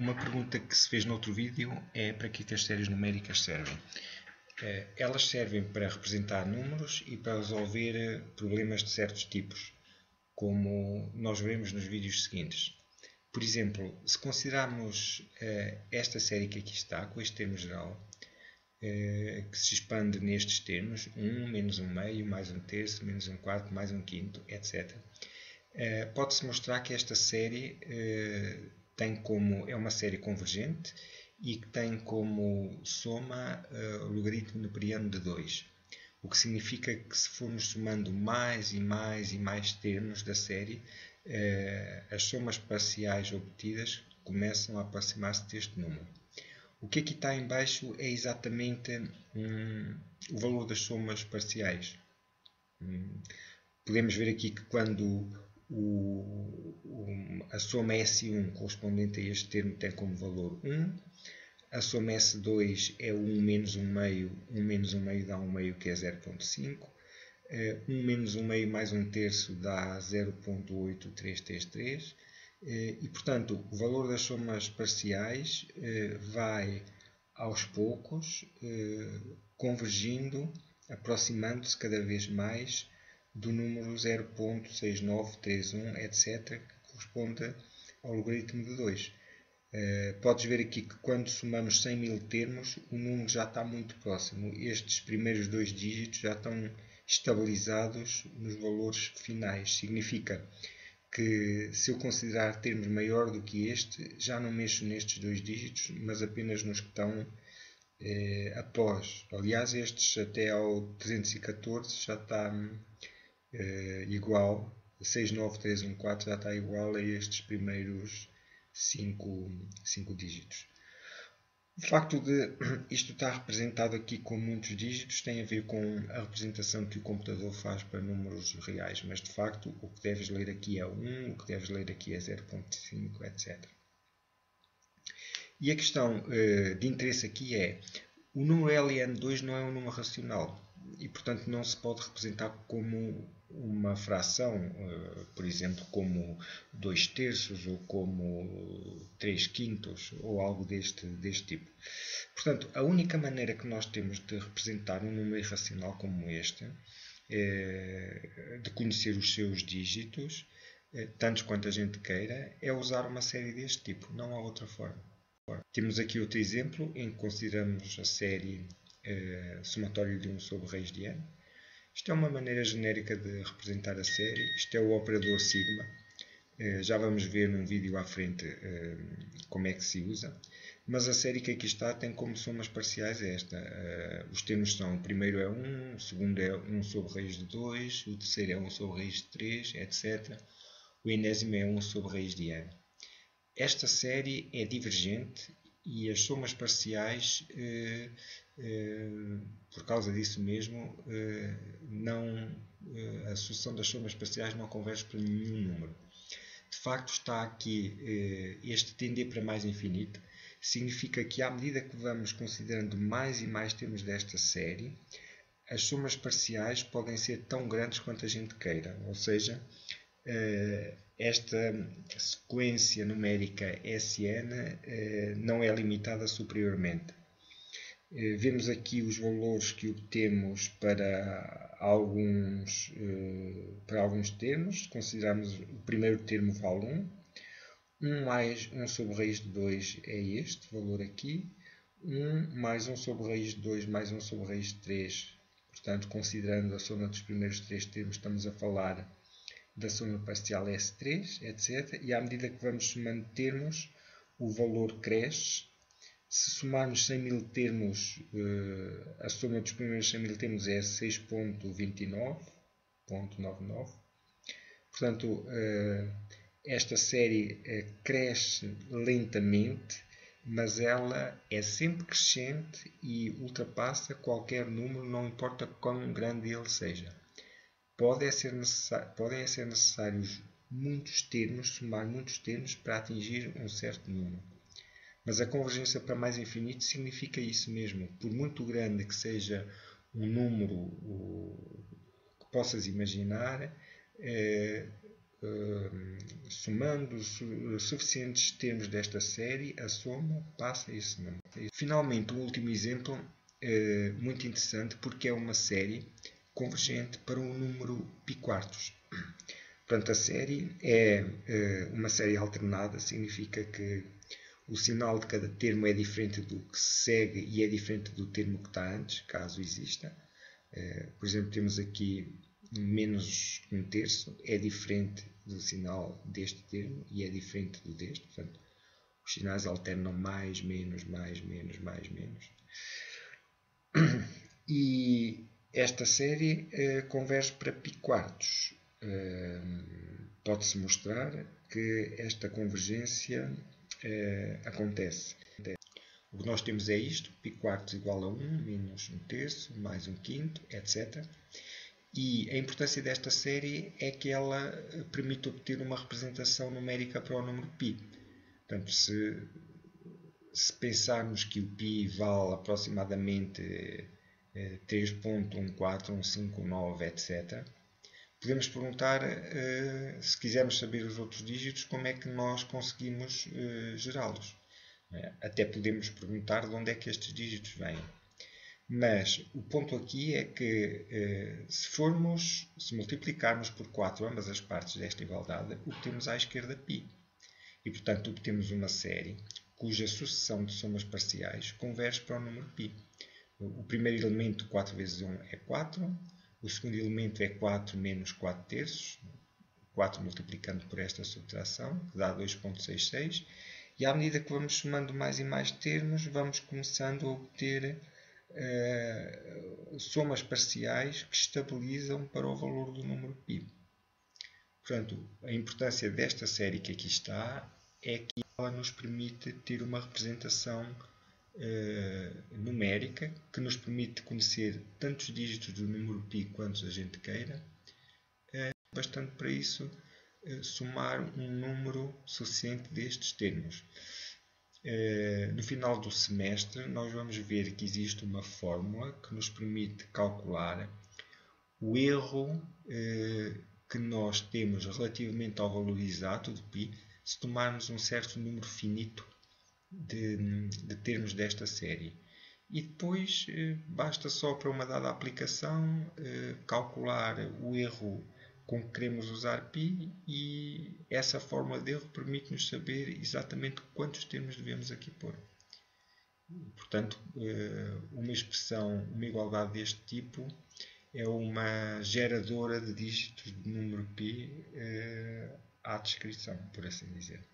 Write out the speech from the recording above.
Uma pergunta que se fez no outro vídeo é para que, as séries numéricas servem. Eh, elas servem para representar números e para resolver eh, problemas de certos tipos, como nós veremos nos vídeos seguintes. Por exemplo, se considerarmos eh, esta série que aqui está, com este termo geral, que se expande nestes termos, 1 menos 1 meio, mais 1 terço, menos 1 quarto, mais 1 quinto, etc. Pode-se mostrar que esta série tem como é uma série convergente e que tem como soma uh, o logaritmo neperiano de 2. O que significa que se formos somando mais e mais e mais termos da série, uh, as somas parciais obtidas começam a aproximar-se deste número. O que aqui está em baixo é exatamente um, o valor das somas parciais. Um, podemos ver aqui que quando o, o, a soma S1 correspondente a este termo tem como valor 1, a soma S2 é 1 menos 1 meio, 1 menos 1 meio dá 1 meio que é 0.5, 1 menos 1 meio mais 1 terço dá 0.8333 eh, e, portanto, o valor das somas parciais eh, vai aos poucos eh, convergindo, aproximando-se cada vez mais do número 0.6931, etc., que corresponde ao logaritmo de 2. Uh, eh, podes ver aqui que quando somamos 100 mil termos, o número já está muito próximo. Estes primeiros dois dígitos já estão estabilizados nos valores finais. Significa que se eu considerar termos maior do que este, já não mexo nestes dois dígitos, mas apenas nos que estão eh, após. Aliás, estes até ao 314 já está uh, igual, 69314 já está igual a estes primeiros 5, 5 dígitos. O facto de isto estar representado aqui com muitos dígitos tem a ver com a representação que o computador faz para números reais, mas de facto o que deves ler aqui é 1, o que deves ler aqui é 0.5, etc. E a questão uh, de interesse aqui é, o número LN2 não é um número racional e portanto não se pode representar como uma fração, eh, por exemplo, como 2 terços ou como 3 quintos ou algo deste, deste tipo. Portanto, a única maneira que nós temos de representar um número irracional como este, é de conhecer os seus dígitos, eh, tantos quanto a gente queira, é usar uma série deste tipo, não há outra forma. Temos aqui outro exemplo em que consideramos a série eh, somatório de 1 sobre raiz de n isto é uma maneira genérica de representar a série. Isto é o operador sigma. Eh, já vamos ver num vídeo à frente eh, como é que se usa. Mas a série que aqui está tem como somas parciais esta. Os termos são, o primeiro é 1, o segundo é 1 sobre raiz de 2, o terceiro é 1 sobre raiz de 3, etc. O enésimo é 1 sobre raiz de n. Esta série é divergente e as somas parciais por causa disso mesmo, eh, não, eh, a sucessão das somas parciais não converge para nenhum número. De facto, está aqui eh, este tender para mais infinito. Significa que, à medida que vamos considerando mais e mais termos desta série, as somas parciais podem ser tão grandes quanto a gente queira. Ou seja, esta sequência numérica Sn não é limitada superiormente. Eh, vemos aqui os valores que obtemos para alguns, eh, para alguns termos. Consideramos o primeiro termo vale 1. 1 mais 1 sobre raiz de 2 é este valor aqui. 1 mais 1 sobre raiz de 2 mais 1 sobre raiz de 3. Portanto, considerando a soma dos primeiros três termos, estamos a falar da soma parcial S3, etc. E à medida que vamos somando termos, o valor cresce se somarmos 100 mil termos, uh, a soma dos primeiros 100 mil termos é 6.29.99. Portanto, uh, esta série uh, cresce lentamente, mas ela é sempre crescente e ultrapassa qualquer número, não importa quão grande ele seja. Pode ser podem ser necessários muitos termos, somar muitos termos para atingir um certo número. Mas a convergência para mais infinito significa isso mesmo. Por muito grande que seja um número que possas imaginar, eh, somando suficientes termos desta série, a soma passa esse número. Finalmente, um último exemplo muito interessante porque é uma série convergente para um número pi quartos. Portanto, a série é uma série alternada, significa que o sinal de cada termo é diferente do que se segue e é diferente do termo que está antes, caso exista. Por exemplo, temos aqui menos um terço, é diferente do sinal deste termo e é diferente do deste. Portanto, os sinais alternam mais, menos, mais, menos, mais, menos. E esta série uh, converge para pi quartos. Uh, Pode-se mostrar que esta convergência uh, acontece. O que nós temos é isto, pi quartos igual a 1, menos um terço, mais um quinto, etc. E a importância desta série é que ela permite obter uma representação numérica para o número π. Portanto, se, se pensarmos que o π vale aproximadamente 3.14, etc., podemos perguntar, eh, se quisermos saber os outros dígitos, como é que nós conseguimos eh, gerá-los. É? Até podemos perguntar de onde é que estes dígitos vêm. Mas o ponto aqui é que eh, se formos, se multiplicarmos por 4 ambas as partes desta igualdade, obtemos à esquerda π. E, portanto, obtemos uma série cuja sucessão de somas parciais converge para o número π. O primeiro elemento, 4 vezes 1, é 4. O segundo elemento é 4 menos 4 terços. 4 multiplicando por esta subtração, que dá 2.66. E à medida que vamos somando mais e mais termos, vamos começando a obter uh, somas parciais que estabilizam para o valor do número π. Portanto, a importância desta série que aqui está é que ela nos permite ter uma representação uh, numérica que nos permite conhecer tantos dígitos do número π quantos a gente queira. É bastante para isso uh, somar um número suficiente destes termos. Uh, no final do semestre, nós vamos ver que existe uma fórmula que nos permite calcular o erro que nós temos relativamente ao valor exato de π se tomarmos um certo número finito de, de termos desta série. E depois eh, basta só para uma dada aplicação eh, calcular o erro com que queremos usar π e essa fórmula de erro permite-nos saber exatamente quantos termos devemos aqui pôr. Portanto, eh, uma expressão, uma igualdade deste tipo é uma geradora de dígitos de número π à descrição, por assim dizer.